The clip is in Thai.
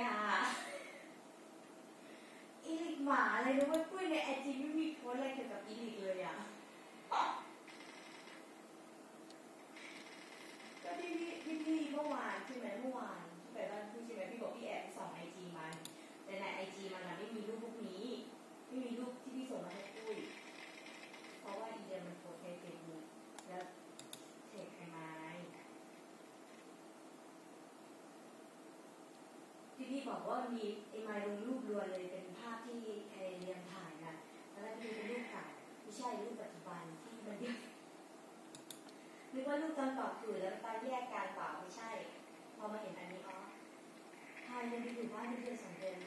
ลิกอะเอลิกหมาอะไรนะเว้ยปุ้ยในไอจีไม่มีโพสต์อะไรเกี่ยวกับเอลิกเลยอะก็พี่พี่พี่พี่เมื่อวานใช่ไหมเมื่อวานที่ไปบ้านพี่ใช่ไหมพี่บอกพี่แอบไปส่องไอจีมัน แต่ในไอจีมันอะไม่มีรูปพวกนี้ ไม่มีรูปที่พี่ส่งมาให้ปุ้ย เพราะว่าอีเดียมันโพสต์ในเฟซบุ๊กแล้วเทคใครมาที่ พี่บอกว่ามีไอ้ไมล์ลงรูปรวยเลยเป็นภาพที่ไอเรียมถ่ายนะแล้วก็พี่เป็นรูปเก่าไม่ใช่รูปปัจจุบันที่มันเดียนึกว่ารูปตอนต่อคือแล้วตอนแยกการเปล่าไม่ใช่ พอมาเห็นอันนี้อ๋อใช่ยังไปอยู่บ้านเพื่อนสองเดือน